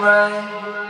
right